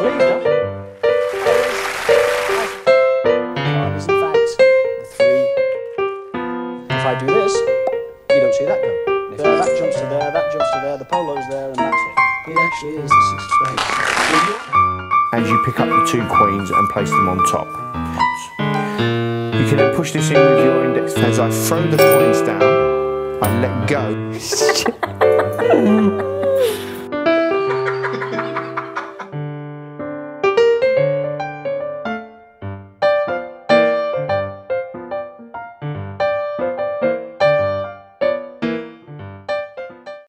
If I do this, you don't see that go. And if there, that jumps to there, that jumps to there, the polo's there, and that's it. It actually is the six of spades. And you pick up the two queens and place them on top. You can then push this in with your index as I throw the coins down, I let go.